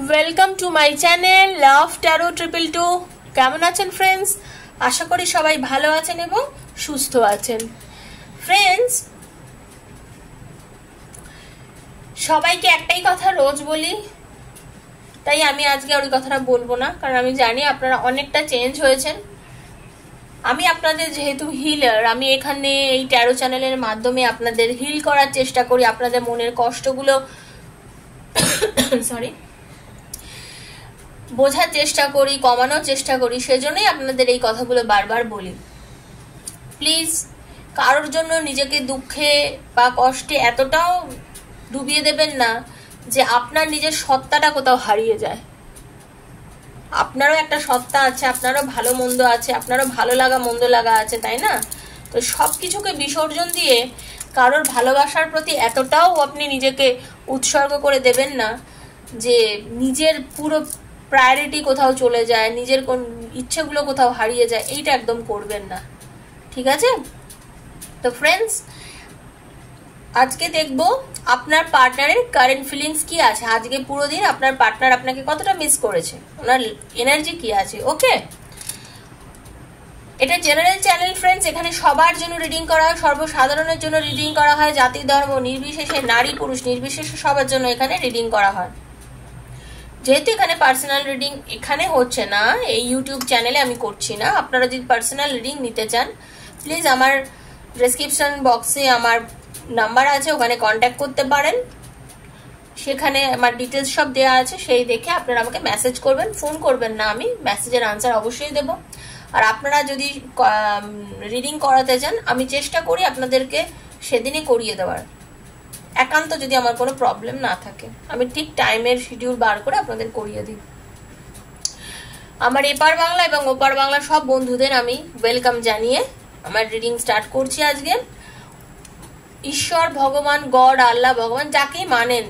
Welcome to my channel love tarot triple two কেমন আছেন friends আশা করি সবাই ভালো আছেন এবং সুস্থ আছেন। ফ্রেন্ডস সবাইকে একটাই কথা রোজ বলি, তাই আমি আজকে ওই কথাটা বলব না, কারণ আমি জানি আপনারা অনেকটা চেঞ্জ হয়েছেন। আমি আপনাদের যেহেতু হিলার আমি এখানে এই ট্যারো চ্যানেলের মাধ্যমে আপনাদের হিল করার চেষ্টা করি, আপনাদের মনের কষ্টগুলো সরি বোঝার চেষ্টা করি, কমানোর চেষ্টা করি, সেজন্যই আপনাদের এই কথাগুলো বারবার বলি। প্লিজ কারোর জন্য নিজেকে দুঃখে বা কষ্টে এতটাও ডুবিয়ে দেবেন না যে আপনার নিজের সত্তাটা কোথাও হারিয়ে যায়। আপনারও একটা সত্তা আছে, আপনারও ভালো মন্দ আছে, আপনারও ভালো লাগা, মন্দ লাগা আছে, তাই না? তো সব কিছুকে বিসর্জন দিয়ে কারোর ভালোবাসার প্রতি এতটাও আপনি নিজেকে উৎসর্গ করে দেবেন না যে নিজের পুরো প্রায়োরিটি কোথাও চলে যায়, নিজের কোন ইচ্ছেগুলো কোথাও হারিয়ে যায়, এইটা একদম করবেন না। ঠিক আছে? তো ফ্রেন্ডস আজকে দেখব আপনার পার্টনারের কারেন্ট ফিলিংস কি আছে। আজকে পুরো দিন আপনার পার্টনার আপনাকে কতটা মিস করেছে? ওনার এনার্জি কি আছে? ওকে এটা জেনারেল চ্যানেল ফ্রেন্ডস এখানে সবার জন্য রিডিং করা হয়, সর্বসাধারণের জন্য রিডিং করা হয়, জাতি, ধর্ম, নির্বিশেষে নারী, পুরুষ, নির্বিশেষে সবার জন্য এখানে রিডিং করা হয়। যেহেতু এখানে পার্সোনাল রিডিং এখানে হচ্ছে না, এই ইউটিউব চ্যানেলে আমি করছি না। আপনারা যদি পার্সোনাল রিডিং নিতে চান প্লিজ আমার ডেসক্রিপশন বক্সে আমার নাম্বার আছে, ওখানে কন্ট্যাক্ট করতে পারেন। সেখানে আমার ডিটেলস সব দেওয়া আছে, সেই দেখে আপনারা আমাকে মেসেজ করবেন। ফোন করবেন না আমি মেসেজের আনসার অবশ্যই দেব। আর আপনারা যদি রিডিং করাতে চান, আমি চেষ্টা করি আপনাদেরকে সেদিনই করিয়ে দেওয়ার। একান্ত যদি আমার কোনো প্রবলেম না থাকে। আমি ঠিক টাইমের শিডিউল বার করে আপনাদের করিয়ে দিই। আমার এপার বাংলা এবং ওপার বাংলা সব বন্ধুদের আমি ওয়েলকাম জানিয়ে আমার রিডিং স্টার্ট করছি আজকে। ঈশ্বর ভগবান, গড, আল্লাহ ভগবান যাকেই মানেন,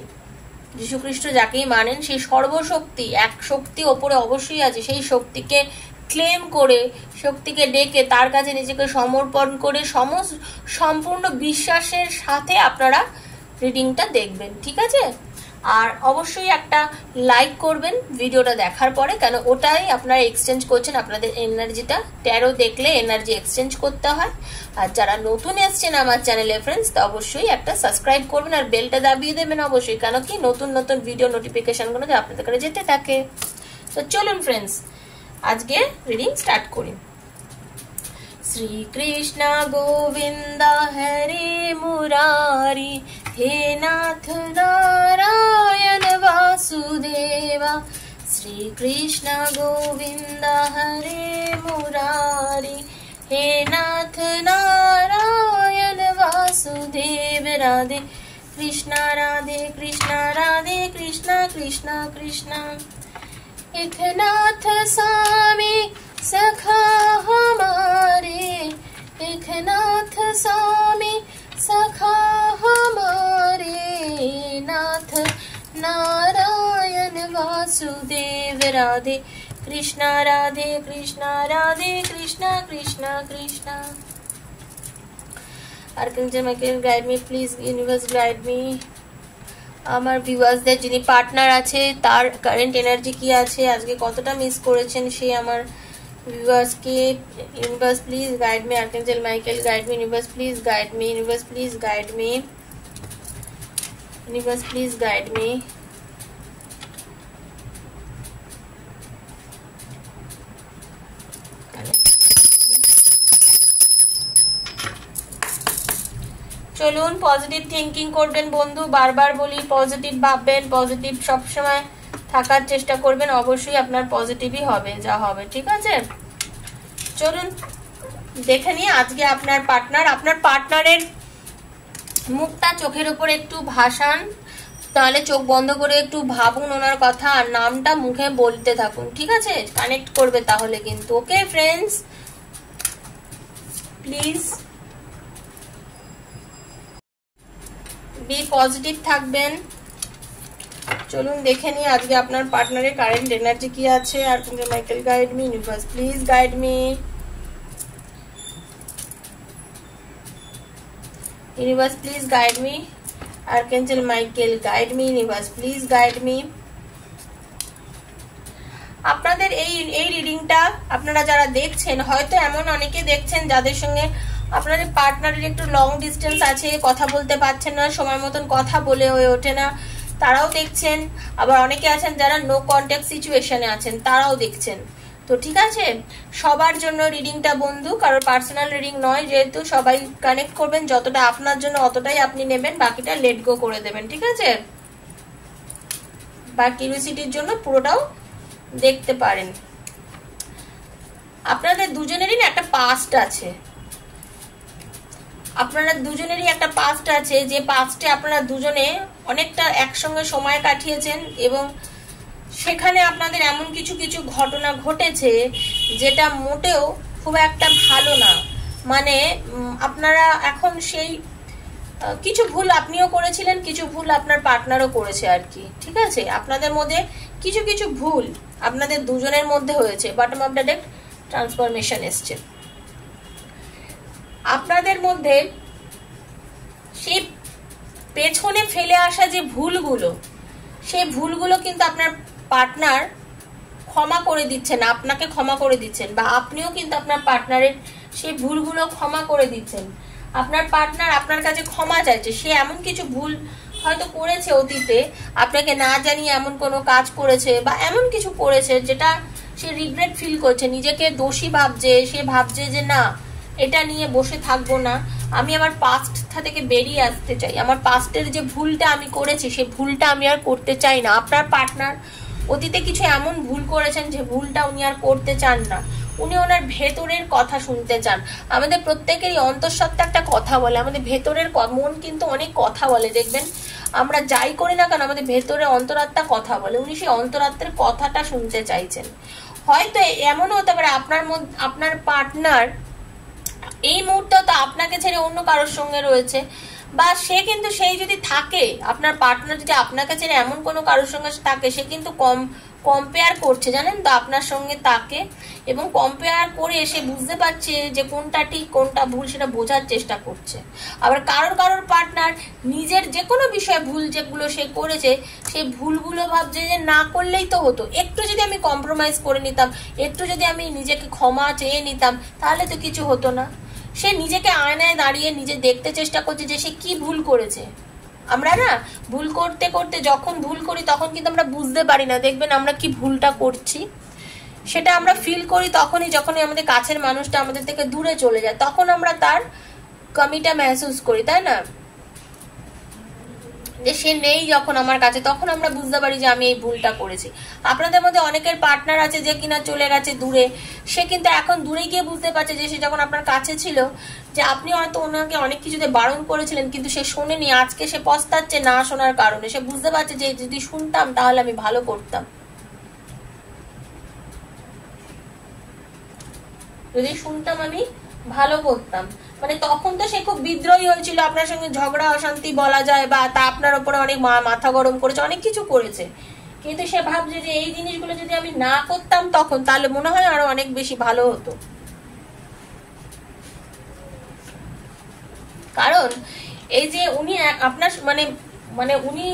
যীশুখ্রিস্ট যাকেই মানেন, সেই সর্বশক্তি, এক শক্তি ওপরে অবশ্যই আছে, সেই শক্তিকে ক্লেম করে, শক্তিকে ডেকে তার কাছে নিজেকে সমর্পণ করে সমস্ত সম্পূর্ণ বিশ্বাসের সাথে আপনারা রিডিংটা দেখবেন, ঠিক আছে? আর অবশ্যই একটা লাইক করবেন ভিডিওটা দেখার পরে, কেন ওটাই আপনারা এক্সচেঞ্জ করছেন, আপনাদের এনার্জিটা ট্যারো দেখলে এনার্জি এক্সচেঞ্জ করতে হয়। আর যারা নতুন এসছেন আমার চ্যানেলে ফ্রেন্ডস তা অবশ্যই একটা সাবস্ক্রাইব করবেন আর বেলটা দাবিয়ে দেবেন অবশ্যই, কেন কি নতুন নতুন ভিডিও নোটিফিকেশনগুলো আপনাদের কাছে যেতে থাকে। তো চলুন ফ্রেন্ডস আজকে রিডিং স্টার্ট করি। শ্রীকৃষ্ণ গোবিন্দ হরে মুরারি हे नाथ नारायण वासुदेवा, श्री कृष्ण गोविंद हरे मुरारी। हे नाथ नारायण वासुदेव, राधे कृष्ण राधे कृष्ण राधे कृष्ण कृष्ण कृष्ण। इखनाथ स्वामी सखा हमारे इखनाथ स्वामी सखा हमारे नाथ Narayan Vasudev Radhe Krishna Radhe Krishna Radhe Krishna Krishna Krishna Archangel Michael guide me please universe guide me আমার ভিউয়ার্সদের যিনি পার্টনার আছে তার কারেন্ট এনার্জি কি আছে আজকে কতটা মিস করেছেন সে আমার ভিউয়ার্সকে universe please guide me archangel Michael guide me universe please guide me universe please guide me universe please guide me চলুন পজিটিভ থিঙ্কিং করবেন বন্ধু। বারবার বলি পজিটিভ ভাববেন পজিটিভ সবসময়। থাকার চেষ্টা করবেন, অবশ্যই আপনার পজিটিভই হবে, যা হবে, ঠিক আছে? চলুন, দেখে নিয়ে আজকে আপনার পার্টনার আপনার পার্টনারের মুখটা চোখের উপর একটু ভাসান, তাহলে চোখ বন্ধ করে একটু ভাবুন ওনার কথা আর নামটা মুখে বলতে থাকুন, ঠিক আছে? কানেক্ট করবে তাহলে কিন্তু। Okay friends please be positive থাকবেন। চলুন দেখে নিই আজকে আপনার পার্টনারের কারেন্ট এনার্জি কি আছে। আর কিন্তু Michael guide me universe please guide me universe please guide me Archangel Michael, guide me, universe, please guide me. আপনাদের এই এই রিডিংটা আপনারা যারা দেখছেন হয়তো এমন অনেকে দেখছেন যাদের সঙ্গে আপনাদের পার্টনারের একটু লং ডিস্টেন্স আছে কথা বলতে পারছেন না সময় মতন কথা বলে হয়ে ওঠে না। তারাও দেখছেন। আবার অনেকে আছেন যারা নো কন্ট্যাক্ট সিচুয়েশনে আছেন, তারাও দেখছেন। তো ঠিক আছে? সবার জন্য রিডিংটা বন্ধু কারোর পার্সোনাল রিডিং নয়, যেহেতু সবাই কানেক্ট করবেন, যতটা আপনার জন্য অতটাই আপনি নেবেন, বাকিটা লেট গো করে দেবেন, ঠিক আছে? বা কিউরিসিটির জন্য পুরোটাও দেখতে পারেন। আপনাদের দুজনেরই না একটা পাস্ট আছে। আপনারা দুজনেরই একটা পাস্ট আছে, যে পাস্টে আপনারা দুজনে অনেকটা একসঙ্গে সময় কাটিয়েছেন এবং সেখানে আপনাদের এমন কিছু কিছু ঘটনা ঘটেছে যেটা মোটেও খুব একটা ভালো না। মানে আপনারা এখন সেই কিছু ভুল আপনিও করেছিলেন, কিছু ভুল আপনার পার্টনারও করেছে আর কি, ঠিক আছে? আপনাদের মধ্যে কিছু কিছু ভুল আপনাদের দুজনের মধ্যে হয়েছে। বটম অফ ডেক ট্রান্সফরমেশন এসছে। আপনাদের মধ্যে সেই পেছনে ফেলে আসা যে ভুলগুলো, সেই ভুলগুলো কিন্তু আপনার পার্টনার ক্ষমা করে দিচ্ছেন, আপনাকে ক্ষমা করে দিচ্ছেন বা আপনিও কিন্তু আপনার পার্টনারের সেই ভুলগুলো ক্ষমা করে দিচ্ছেন। আপনার পার্টনার আপনার কাছে ক্ষমা চাইছে, সে এমন কিছু ভুল হয়তো করেছে অতীতে, আপনাকে না জানিয়ে এমন কোনো কাজ করেছে বা এমন কিছু করেছে যেটা সে রিগ্রেট ফিল করছে, নিজেকে দোষী ভাবছে, সে ভাবছে যে না, এটা নিয়ে বসে থাকব না। আমি আমার পাস্ট থেকে বেরিয়ে আসতে চাই। আমার পাস্টের যে ভুলটা আমি করেছি, সেই ভুলটা আমি আর করতে চাই না। আপনার পার্টনার অতীতে কিছু এমন ভুল করেছেন যে ভুলটা উনি আর করতে চান না। উনি ওনার ভেতরের কথা শুনতে চান। আমাদের প্রত্যেকেরই অন্তঃসত্ত্বা একটা কথা বলে। আমাদের ভেতরের মন কিন্তু অনেক কথা বলে, দেখবেন? আমরা যাই করি না কেন, আমাদের ভেতরে অন্তরাত্মা কথা বলে। উনি সেই অন্তরাত্মের কথাটা শুনতে চাইছেন। হয়তো এমনও হতে পারে, আপনার আপনার পার্টনার এই মুহূর্তে তো আপনাকে ছেড়ে অন্য কারোর সঙ্গে রয়েছে। বা সে কিন্তু সেই যদি থাকে, আপনার পার্টনার যদি আপনাকে ছেড়ে এমন কোনো কারোর সঙ্গে থাকে, সে কিন্তু কম কম্পেয়ার করছে, জানেন তো? আপনার সঙ্গে তাকে। এবং কম্পেয়ার করে সে বুঝতে পারছে যে কোনটা ঠিক, কোনটা ভুল, সেটা বোঝার চেষ্টা করছে। আবার কারোর কারোর পার্টনার নিজের যে কোনো বিষয়ে ভুল যেগুলো সে করেছে, সেই ভুলগুলো ভাবছে যে না করলেই তো হতো। একটু যদি আমি কম্প্রোমাইজ করে নিতাম, একটু যদি আমি নিজেকে ক্ষমা চেয়ে নিতাম, তাহলে তো কিছু হতো না। সে নিজেকে আয়নায় দাঁড়িয়ে নিজে দেখতে চেষ্টা করছে যে সে কি ভুল করেছে। আমরা না ভুল করতে করতে যখন ভুল করি তখন কিন্তু আমরা বুঝতে পারি না, দেখবেন আমরা কি ভুলটা করছি। সেটা আমরা ফিল করি তখনই যখনই আমাদের কাছের মানুষটা আমাদের থেকে দূরে চলে যায়, তখন আমরা তার কমিটা মেহসুস করি, তাই না? যে সে নেই যখন আমার কাছে, তখন আমরা বুঝতে পারি যে আমি এই ভুলটা করেছি। আপনাদের মধ্যে অনেকের পার্টনার আছে যে কিনা চলে গেছে দূরে। সে কিন্তু এখন দূরে গিয়ে বুঝতে পারছে যে সে যখন আপনার কাছে ছিল, যে আপনি হয়তো ওনাকে অনেক কিছুতে বারণ করেছিলেন, কিন্তু সে শোনেনি। আজকে সে পস্তাচ্ছে না শোনার কারণে। সে বুঝতে পারছে যে যদি শুনতাম, তাহলে আমি ভালো করতাম। যদি শুনতাম আমি ভালো করতাম। মানে তখন তো সে খুব বিদ্রোহী হয়েছিল, আপনার সঙ্গে ঝগড়া, অশান্তি বলা যায় বা তা আপনার উপরে অনেক মাথা গরম করেছে, অনেক কিছু করেছে। কিন্তু সে ভাবছে যে এই জিনিসগুলো যদি আমি না করতাম তখন, তাহলে মনে হয় আরও অনেক বেশি ভালো হতো। কারণ এই যে উনি আপনার মানে মানে উনি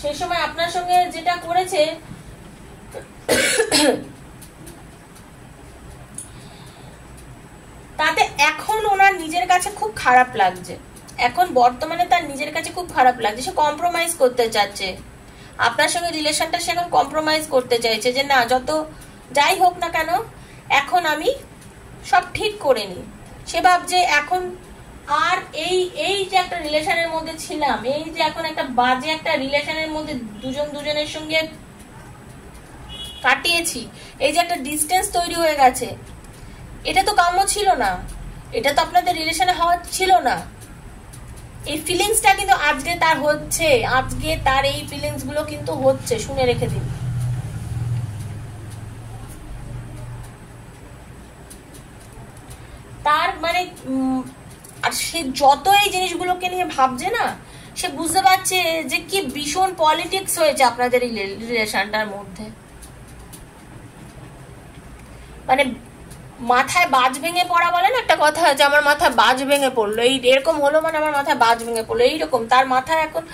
সে সময় আপনার সঙ্গে যেটা করেছে তাতে এখন ওনার নিজের কাছে খুব খারাপ লাগছে। এখন বর্তমানে তার নিজের কাছে খুব খারাপ লাগছে। সে কম্প্রোমাইজ করতে চাচ্ছে। আপনার সঙ্গে রিলেশনটা সে এখন কম্প্রোমাইজ করতে চাইছে যে না, যত যাই হোক না কেন, এখন আমি সব ঠিক করে নিই। সে ভাবছে এখন আর এই এই যে একটা রিলেশনের মধ্যে ছিলাম, এই যে এখন একটা বাজে একটা রিলেশনের মধ্যে দুজন, দুজনের সঙ্গে কাটিয়েছি, এই যে একটা ডিস্টেন্স তৈরি হয়ে গেছে এটা তো কাম্য ছিল না। এটা তো আপনাদের রিলেশনে হওয়া ছিল না। এই ফিলিংসটা কিন্তু আজকে তার হচ্ছে। আজকে তার এই ফিলিংসগুলো কিন্তু হচ্ছে। শুনে রেখে দিন। তার মানে আর সে যত এই জিনিসগুলোকে নিয়ে ভাবছে না, সে বুঝতে পারছে যে কি ভীষণ পলিটিক্স হয়েছে আপনাদের রিলেশনটার মধ্যে। মানে মাথায় বাজ ভেঙে পড়া বলে না একটা কথা আছে? আমার মাথায় বাজ ভেঙে পড়ল। এই এরকম হলো মানে আমার মাথায় বাজ ভেঙে পড়ল। এইরকম। তার মাথায় এখন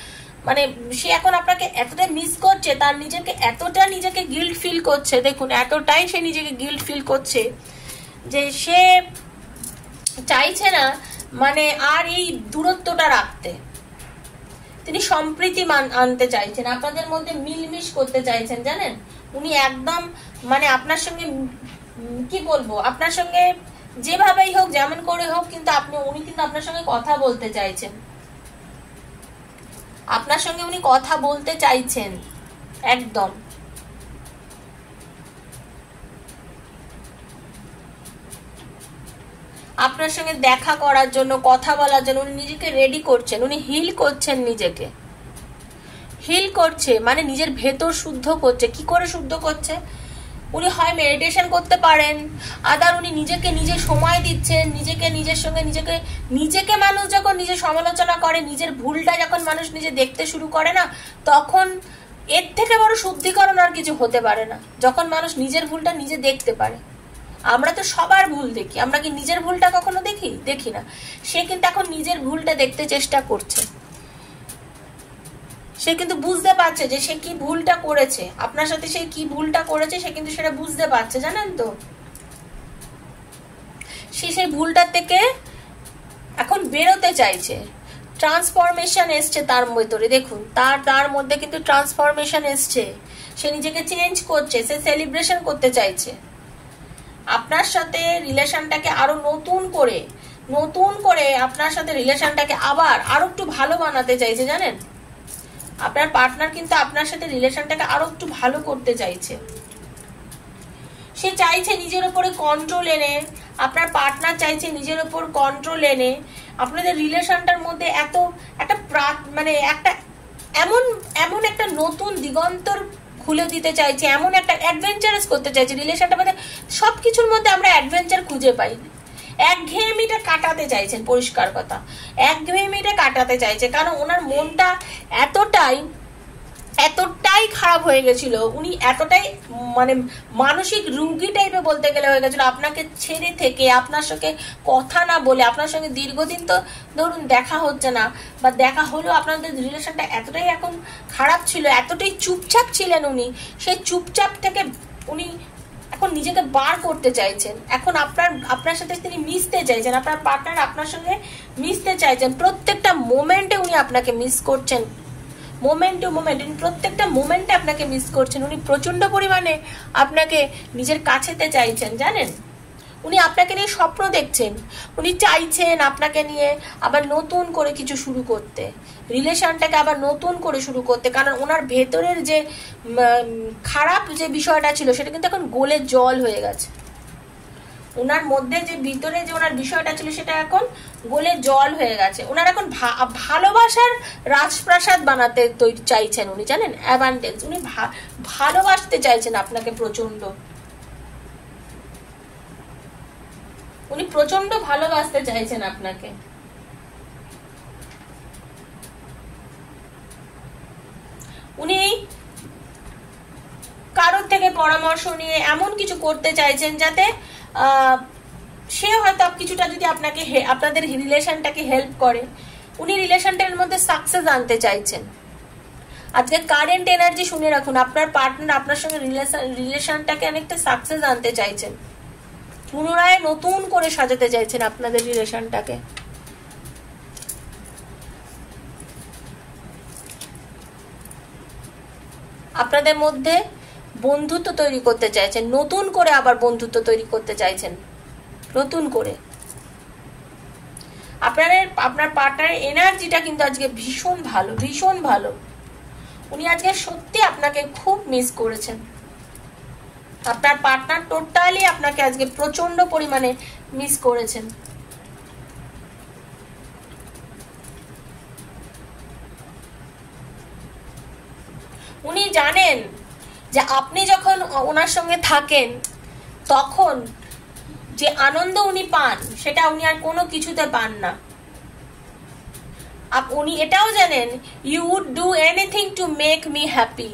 মানে সে এখন আপনাকে এতটাই মিস করছে, তার নিজেকে এতটা নিজেকে গিল্ট ফিল করছে, দেখুন, এতটাই সে নিজেকে গিল্ট ফিল করছে যে সে চাইছে না মানে আর এই দূরত্বটা রাখতে। তিনি সম্প্রীতি আনতে চাইছেন, আপনাদের মধ্যে মিলমিশ করতে চাইছেন, জানেন? উনি একদম মানে আপনার সঙ্গে কি বলব? আপনার সঙ্গে যেভাবেই হোক, যেমন করে হোক, কিন্তু আপনি, উনি কিন্তু আপনার সঙ্গে কথা বলতে চাইছেন। আপনার সঙ্গে উনি কথা বলতে চাইছেন। একদম। আপনার সঙ্গে দেখা করার জন্য, কথা বলার জন্য উনি নিজেকে রেডি করছেন। উনি হিল করছেন নিজেকে। হিল করছে মানে নিজের ভেতর শুদ্ধ করছে। কি করে শুদ্ধ করছে? উনি হয় মেডিটেশন করতে পারেন। আদার উনি নিজেকে নিজে সময় দিচ্ছেন, নিজেকে নিজের সঙ্গে নিজেকে নিজেকে মানুষ যখন নিজে সমালোচনা করে, নিজের ভুলটা যখন মানুষ নিজে দেখতে শুরু করে না, তখন এর থেকে বড় শুদ্ধিকরণ আর কিছু হতে পারে না, যখন মানুষ নিজের ভুলটা নিজে দেখতে পারে। আমরা তো সবার ভুল দেখি, আমরা কি নিজের ভুলটা কখনো দেখি? দেখি না। সে কিন্তু এখন নিজের ভুলটা দেখতে চেষ্টা করছে। সে কিন্তু বুঝতে পারছে যে সে কি ভুলটা করেছে। আপনার সাথে সে কি ভুলটা করেছে, সে কিন্তু সেটা বুঝতে পারছে, জানেন তো? সে সেই ভুলটার থেকে এখন বেরোতে চাইছে। ট্রান্সফরমেশন এসছে তার ভেতরে, দেখুন, তার তার মধ্যে কিন্তু ট্রান্সফরমেশন এসছে। সে নিজেকে চেঞ্জ করছে, সে সেলিব্রেশন করতে চাইছে। আপনার সাথে রিলেশনটাকে আরও নতুন করে নতুন করে আপনার সাথে রিলেশনটাকে আবার আরও একটু ভালো বানাতে চাইছে, জানেন? আপনার পার্টনার কিন্তু আপনার সাথে রিলেশনটাকে আরও একটু ভালো করতে চাইছে। সে চাইছে নিজের উপরে কন্ট্রোল এনে, আপনার পার্টনার চাইছে নিজের উপর কন্ট্রোল এনে, আপনাদের রিলেশনটার মধ্যে এত, একটা মানে একটা এমন এমন একটা নতুন দিগন্তর খুলে দিতে চাইছে, এমন একটা অ্যাডভেঞ্চারাস করতে চাইছে রিলেশনটার মধ্যে সব কিছুর মধ্যে আমরা অ্যাডভেঞ্চার খুঁজে পাই। একঘেয়েমিটা কাটাতে চাইছেন, পরিষ্কার কথা। একঘেয়েমিটা কাটাতে চাইছে, কারণ ওনার মনটা এতটাই এতটাই খারাপ হয়ে গেছিল, উনি এতটাই মানে মানসিক রুগী টাইপে বলতে গেলে হয়ে গেছিল, আপনাকে ছেড়ে থেকে, আপনার সঙ্গে কথা না বলে, আপনার সঙ্গে দীর্ঘদিন তো ধরুন দেখা হচ্ছে না, বা দেখা হলেও আপনাদের রিলেশনটা এতটাই এখন খারাপ ছিল, এতটাই চুপচাপ ছিলেন উনি, সেই চুপচাপ থেকে উনি এখন নিজেকে বার করতে চাইছেন, এখন আপনার আপনার সাথে তিনি মিশতে চাইছেন, আপনার পার্টনার আপনার সঙ্গে মিশতে চাইছেন, প্রত্যেকটা মোমেন্টে উনি আপনাকে মিস করছেন। মোমেন্ট টু মোমেন্ট প্রত্যেকটা মোমেন্টে আপনাকে মিস করছেন। উনি প্রচণ্ড পরিমাণে আপনাকে নিজের কাছেতে চাইছেন, জানেন? উনি আপনাকে নিয়ে স্বপ্ন দেখছেন। উনি চাইছেন আপনাকে নিয়ে আবার নতুন করে কিছু শুরু করতে। রিলেশনটাকে আবার নতুন করে শুরু করতে। কারণ ওনার ভেতরের যে খারাপ যে বিষয়টা ছিল, সেটা কিন্তু এখন গোলে জল হয়ে গেছে। ওনার মধ্যে যে, ভিতরে যে ওনার বিষয়টা ছিল, সেটা এখন গোলে জল হয়ে গেছে। ওনার এখন ভালোবাসার রাজপ্রাসাদ বানাতে চাইছেন উনি, জানেন? অ্যাভান্টেন্স উনি ভালোবাসতে চাইছেন আপনাকে প্রচণ্ড উনি প্রচণ্ড ভালোবাসতে চাইছেন আপনাকে। উনি কারোর থেকে পরামর্শ নিয়ে এমন কিছু করতে চাইছেন যাতে সে হয়তো কিছুটা যদি আপনাকে আপনাদের রিলেশনটাকে হেল্প করে, উনি রিলেশনটার মধ্যে সাকসেস আনতে চাইছেন। আজকে কারেন্ট এনার্জি শুনে রাখুন, আপনার পার্টনার আপনার সঙ্গে রিলেশন রিলেশনটাকে অনেকটা সাকসেস আনতে চাইছেন। পুনরায় নতুন করে সাজাতে চাইছেন আপনাদের রিলেশনটাকে। আপনাদের মধ্যে বন্ধুত্ব তৈরি করতে চাইছেন, নতুন করে আবার বন্ধুত্ব তৈরি করতে চাইছেন, নতুন করে। আপনাদের, আপনার পার্টনারের এনার্জিটা কিন্তু আজকে ভীষণ ভালো ভীষণ ভালো। উনি আজকে সত্যি আপনাকে খুব মিস করেছেন। আপনার পার্টনার টোটালি আপনাকে আজকে প্রচণ্ড পরিমাণে মিস করেছেন। উনি জানেন যে আপনি যখন ওনার সঙ্গে থাকেন, তখন যে আনন্দ উনি পান, সেটা উনি আর কোনো কিছুতে পান না। উনি এটাও জানেন you would do anything to make me happy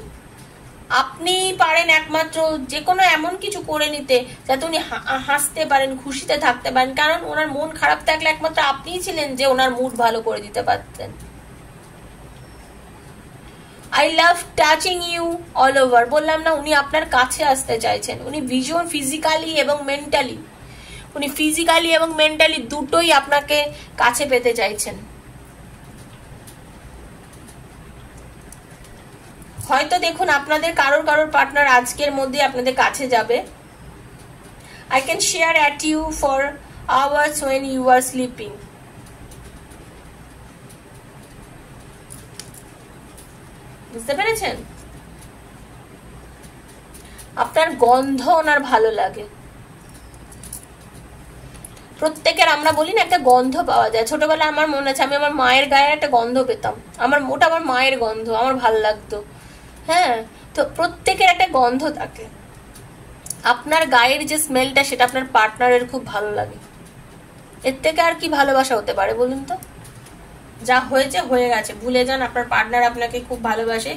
আপনি পারেন একমাত্র যে কোনো এমন কিছু করে নিতে, যাতে উনি হাসতে পারেন, খুশিতে থাকতে পারেন। কারণ ওনার মন খারাপ থাকলে একমাত্র আপনিই ছিলেন যে ওনার মুড ভালো করে দিতে পারতেন। I love touching you all over বললাম না, উনি আপনার কাছে আসতে চাইছেন। উনি ভীষণ ফিজিক্যালি এবং মেন্টালি উনি ফিজিক্যালি এবং মেন্টালি দুটোই আপনাকে কাছে পেতে চাইছেন। হয়তো দেখুন আপনাদের কারোর কারোর পার্টনার আজকের মধ্যে আপনাদের কাছে যাবে। I can share at you for hours when you are sleeping বুঝতে পেরেছেন? আপনার গন্ধ ওনার ভালো লাগে। প্রত্যেকের আমরা বলি না, একটা গন্ধ পাওয়া যায়। ছোটবেলায় আমার মনে আছে, আমি আমার মায়ের গায়ে একটা গন্ধ পেতাম। আমার ওটা আমার মায়ের গন্ধ, আমার ভালো লাগতো। হ্যাঁ তো প্রত্যেকের একটা গন্ধ থাকে। আপনার গায়ের যে স্মেলটা সেটা আপনার পার্টনারের খুব ভালো লাগে। এর থেকে আর কি ভালোবাসা হতে পারে বলুন তো? যা হয়েছে, হয়ে গেছে। ভুলে যান, আপনার পার্টনার আপনাকে খুব ভালোবাসে।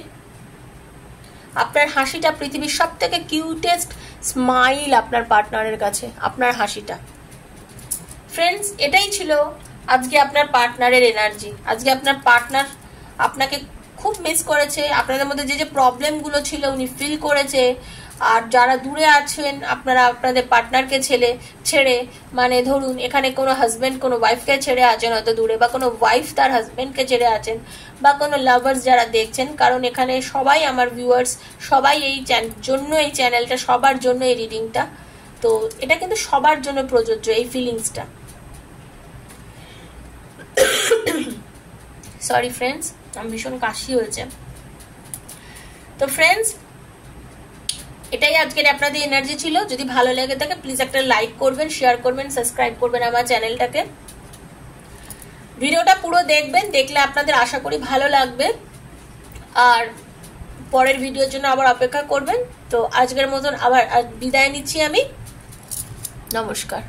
আপনার হাসিটা পৃথিবীর সব থেকে কিউটেস্ট স্মাইল আপনার পার্টনারের কাছে, আপনার হাসিটা। ফ্রেন্ডস এটাই ছিল আজকে আপনার পার্টনারের এনার্জি আজকে আপনার পার্টনার আপনাকে খুব মিস করেছে। আপনাদের মধ্যে যে যে প্রবলেমগুলো ছিল, উনি ফিল করেছে। আর যারা দূরে আছেন, আপনারা, আপনাদের পার্টনারকে ছেলে, ছেড়ে মানে ধরুন, এখানে কোনো হাজব্যান্ড কোনো ওয়াইফকে ছেড়ে আছেন হয়তো দূরে, বা কোনো ওয়াইফ তার হাজব্যান্ডকে ছেড়ে আছেন, বা কোনো লাভার্স যারা দেখছেন, কারণ এখানে সবাই আমার ভিউয়ার্স সবাই এই জন্য এই চ্যানেলটা সবার জন্য এই রিডিংটা তো এটা কিন্তু সবার জন্য প্রযোজ্য, এই ফিলিংসটা সরি ফ্রেন্ডস ভীষণ কাশি হয়েছে। তো ফ্রেন্ডস এটাই আজকের আপনাদের এনার্জি ছিল। যদি ভালো লেগে থাকে প্লিজ একটা লাইক করবেন শেয়ার করবেন সাবস্ক্রাইব করবেন আমার চ্যানেলটাকে ভিডিওটা পুরো দেখবেন, দেখলে আপনাদের আশা করি ভালো লাগবে। আর পরের ভিডিওর জন্য আবার অপেক্ষা করবেন। তো আজকের মতন আবার বিদায় নিচ্ছি আমি। নমস্কার।